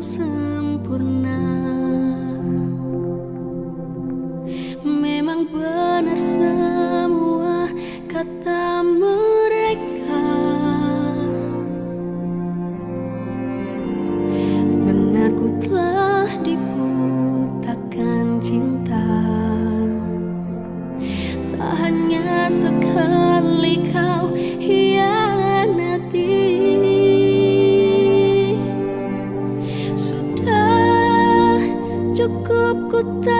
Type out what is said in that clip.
sempurna. Memang benar semua kata mereka. Benar ku telah dibutakan cinta. Tak hanya sekali kau tak